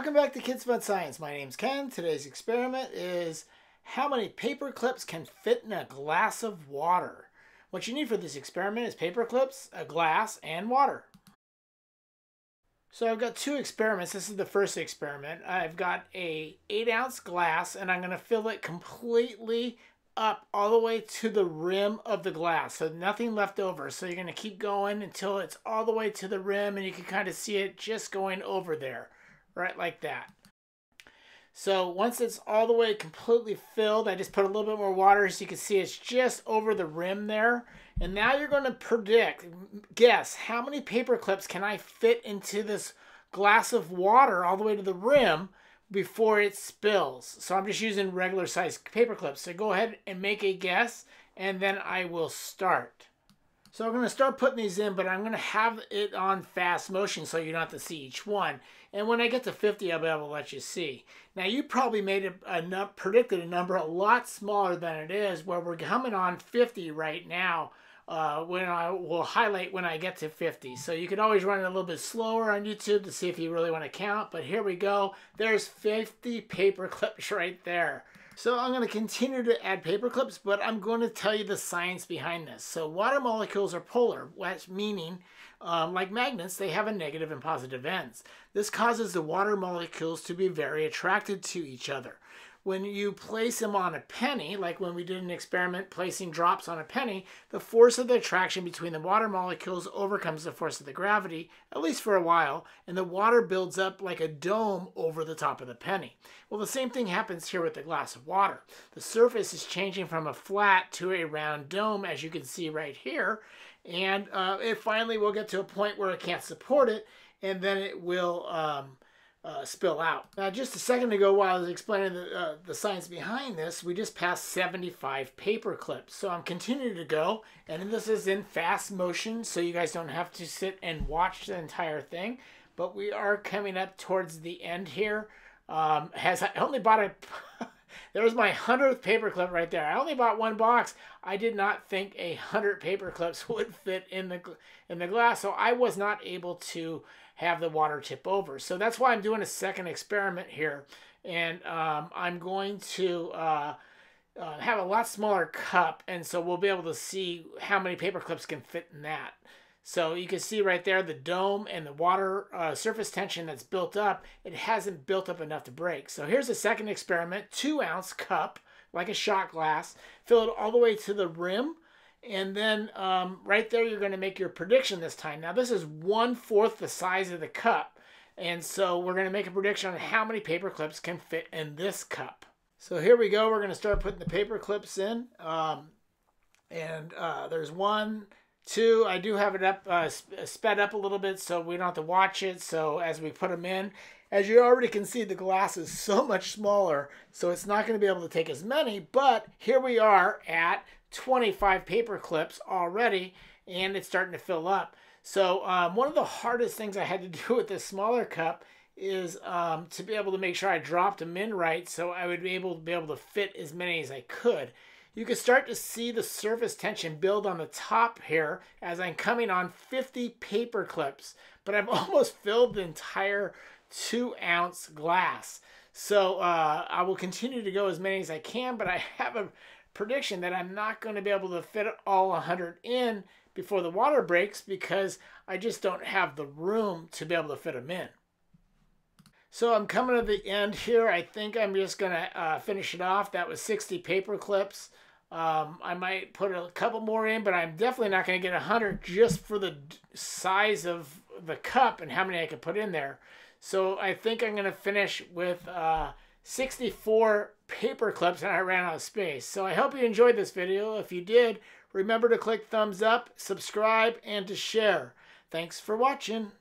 Welcome back to Kids Fun Science. My name's Ken. Today's experiment is how many paper clips can fit in a glass of water. What you need for this experiment is paper clips, a glass, and water. So I've got two experiments. This is the first experiment. I've got a 8 ounce glass and I'm going to fill it completely up all the way to the rim of the glass. So nothing left over. So you're going to keep going until it's all the way to the rim and you can kind of see it just going over there right like that. So once it's all the way completely filled, I just put a little bit more water so you can see it's just over the rim there. And now you're going to predict, guess, how many paper clips can I fit into this glass of water all the way to the rim before it spills. So I'm just using regular size paper clips. So go ahead and make a guess and then I will start. So I'm going to start putting these in, but I'm going to have it on fast motion so you don't have to see each one. And when I get to 50, I'll be able to let you see. Now, you probably made a, a predicted a number a lot smaller than it is, where we're coming on 50 right now. Uh, when I will highlight when I get to 50. So you can always run it a little bit slower on YouTube to see if you really want to count. But here we go. There's 50 paper clips right there. So I'm going to continue to add paper clips, but I'm going to tell you the science behind this. So water molecules are polar, meaning, um, like magnets, they have a negative and positive ends. This causes the water molecules to be very attracted to each other when you place them on a penny, like when we did an experiment placing drops on a penny, the force of the attraction between the water molecules overcomes the force of the gravity, at least for a while, and the water builds up like a dome over the top of the penny. Well, the same thing happens here with the glass of water. The surface is changing from a flat to a round dome, as you can see right here, and uh, it finally will get to a point where it can't support it, and then it will um, uh, spill out. Now, just a second ago, while I was explaining the, uh, the science behind this, we just passed 75 paper clips. So I'm continuing to go, and this is in fast motion, so you guys don't have to sit and watch the entire thing. But we are coming up towards the end here. Um, has I only bought a there was my hundredth paperclip right there. I only bought one box. I did not think a hundred paperclips would fit in the in the glass, so I was not able to have the water tip over. So that's why I'm doing a second experiment here, and um, I'm going to. Uh, uh, have a lot smaller cup, and so we'll be able to see how many paperclips can fit in that. So you can see right there the dome and the water uh, surface tension that's built up, it hasn't built up enough to break. So here's a second experiment, two ounce cup, like a shot glass, fill it all the way to the rim. And then um, right there, you're going to make your prediction this time. Now this is one fourth the size of the cup. And so we're going to make a prediction on how many paper clips can fit in this cup. So here we go. We're going to start putting the paper clips in. Um, and uh, there's one, Two, I do have it up, uh, sped up a little bit so we don't have to watch it. So as we put them in, as you already can see, the glass is so much smaller, so it's not going to be able to take as many. But here we are at 25 paper clips already, and it's starting to fill up. So um, one of the hardest things I had to do with this smaller cup is um, to be able to make sure I dropped them in right so I would be able to be able to fit as many as I could you can start to see the surface tension build on the top here as I'm coming on 50 paper clips, but I've almost filled the entire two ounce glass. So uh, I will continue to go as many as I can, but I have a prediction that I'm not going to be able to fit all 100 in before the water breaks because I just don't have the room to be able to fit them in. So I'm coming to the end here. I think I'm just going to uh, finish it off. That was 60 paper clips. Um, I might put a couple more in, but I'm definitely not going to get 100 just for the size of the cup and how many I can put in there. So I think I'm going to finish with uh, 64 paper clips and I ran out of space. So I hope you enjoyed this video. If you did, remember to click thumbs up, subscribe, and to share. Thanks for watching.